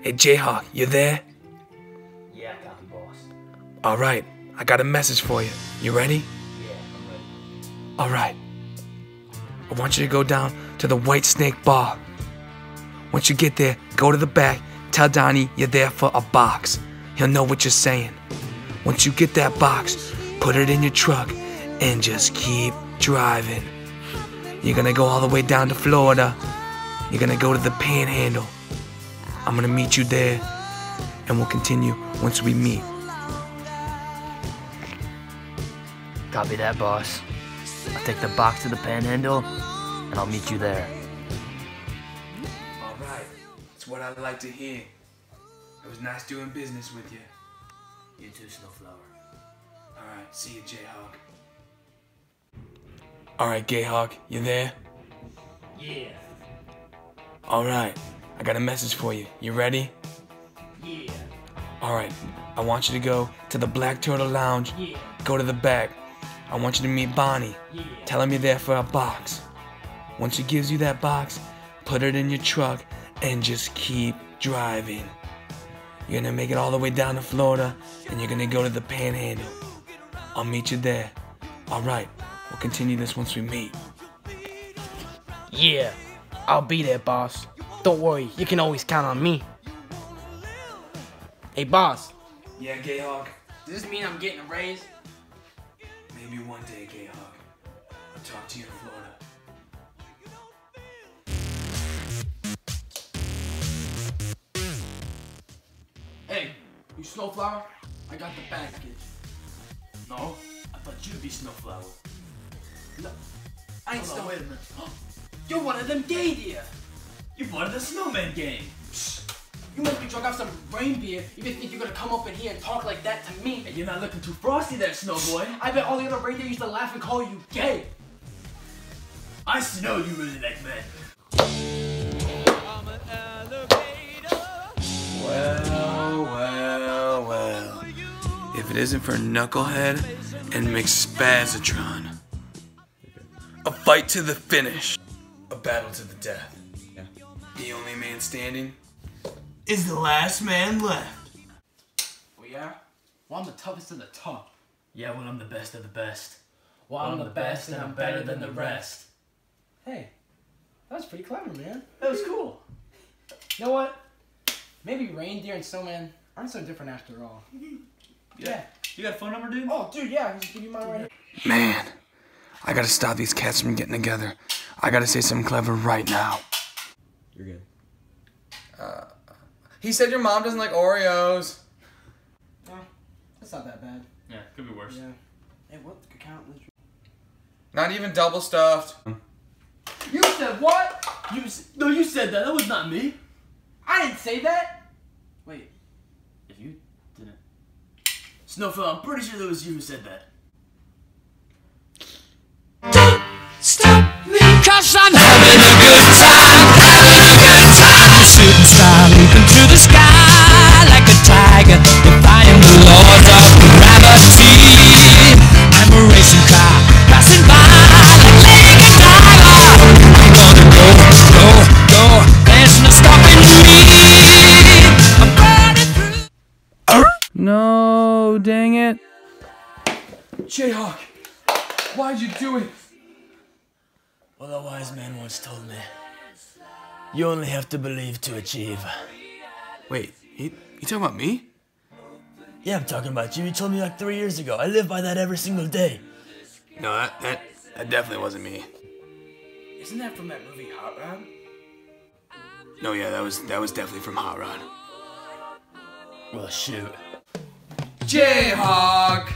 Hey, Jayhawk, you there? Yeah, copy, boss. Alright, I got a message for you. You ready? Yeah, I'm ready. Alright. I want you to go down to the White Snake Bar. Once you get there, go to the back, tell Donnie you're there for a box. He'll know what you're saying. Once you get that box, put it in your truck and just keep driving. You're gonna go all the way down to Florida. You're gonna go to the panhandle. I'm gonna meet you there and we'll continue once we meet. Copy that, boss. I'll take the box to the panhandle, and I'll meet you there. Alright, it's what I like to hear. It was nice doing business with you. You too, Snowflower. Alright, see you, Jayhawk. Alright, Gayhawk, you there? Yeah. Alright, I got a message for you. You ready? Yeah. Alright, I want you to go to the Black Turtle Lounge. Yeah. Go to the back. I want you to meet Bonnie. Yeah. Tell him you're there for a box. Once he gives you that box, put it in your truck and just keep driving. You're gonna make it all the way down to Florida and you're gonna go to the panhandle. I'll meet you there. Alright, we'll continue this once we meet. Yeah, I'll be there, boss. Don't worry, you can always count on me. Hey, boss, Yeah, Gayhawk? does this mean I'm getting a raise? Maybe one day, Gayhawk. I'll talk to you in Florida. Hey, you snowflower? I got the package. No, I thought you'd be Snowflower. No, I ain't Hold snow. on, wait a minute. You're one of them gay deer. You part of the Snowman gang. You must be drunk off some reindeer. You think you're gonna come up in here and talk like that to me. And you're not looking too frosty there, Snowboy. I bet all the other reindeer used to laugh and call you gay. I know you really like men. Well, well, well. If it isn't for Knucklehead and McSpazatron. A fight to the finish. A battle to the death. The only man standing is the last man left. Oh yeah? Well, I'm the toughest of the tough. Yeah, well, I'm the best of the best. Well, I'm the best and I'm better than the rest. Hey, that was pretty clever, man. That was cool. You know what? Maybe reindeer and snowman aren't so different after all. Yeah. You got a phone number, dude? Oh, dude, yeah, just give you mine right here. Man, I gotta stop these cats from getting together. I gotta say something clever right now. You're good. Uh, he said your mom doesn't like Oreos. That's not that bad. Yeah, could be worse. Yeah. Hey, what account was Not even double stuffed. You said what? You no, you said that. That was not me. I didn't say that. Wait. If you didn't. Snowflower, I'm pretty sure that was you who said that. Don't Stop me, cause I'm having a good time, Jayhawk, why'd you do it? Well, a wise man once told me, you only have to believe to achieve. Wait, you, you talking about me? Yeah, I'm talking about you. You told me like three years ago. I live by that every single day. No, that, that, that definitely wasn't me. Isn't that from that movie Hot Rod? No, yeah, that was that was definitely from Hot Rod. Well, shoot. Jayhawk!